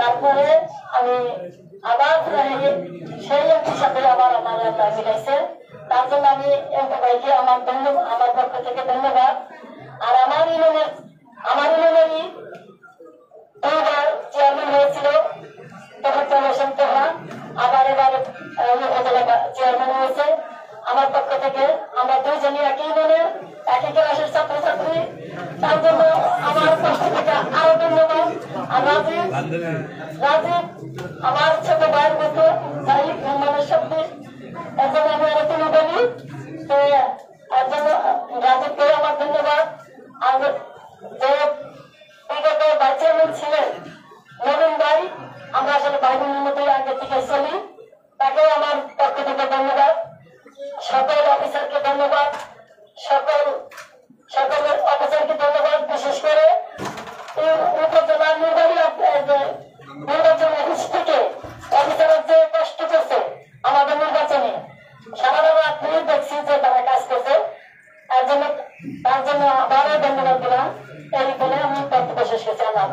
তারপরে আমি আবার সেই একই সাথে আমার আল্লাহ মিলাইছে তার জন্য আমি ভাইকে আমার ধন্যবাদ, আমার পক্ষ থেকে ধন্যবাদ। আর আমার ইউনিয়নের, আমার ইউনিয়নেরই দুইবার চেয়ারম্যান হয়েছিল, তখন প্রমোশন তোমরা আবার এবার উপজেলা চেয়ারম্যান হয়েছে। আমার পক্ষ থেকে আমরা দুইজনই একই ইউনিয়নের, একই ক্লাসের ছাত্রছাত্রী। তার জন্য আমার পক্ষ থেকে আরও ধন্যবাদ আর রাজীব রাজীব আমার ছোট ভাইয়ের ভাই আমার আসলে ভাই বোনের মতোই আগে থেকে চলি তাকেও আমার পক্ষ থেকে ধন্যবাদ। সকল অফিসারকে ধন্যবাদ সকল সকল অফিসারকে ধন্যবাদ বিশেষ করে এই উপজেলা নির্বাহী আপ- এই যে নির্বাচন অফিস আমাদের নির্বাচনে দেখছি যে তারা জন্য তার জন্য আবারও ধন্যবাদ আমি বক্তব্য শেষ করছি। আল্লাহ।